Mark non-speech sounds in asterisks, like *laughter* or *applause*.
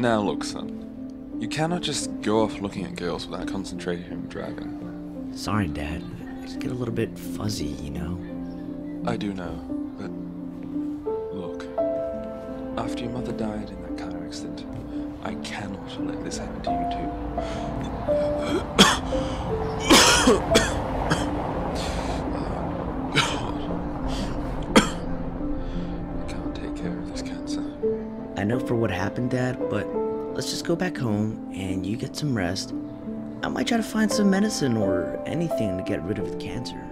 Now look, son. You cannot just go off looking at girls without concentrating on driving. Sorry, Dad. I just get a little bit fuzzy, you know? I do know, but look. After your mother died in that car accident, I cannot let this happen to you too. *coughs* *coughs* *coughs* I know for what happened, Dad, but let's just go back home and you get some rest. I might try to find some medicine or anything to get rid of the cancer.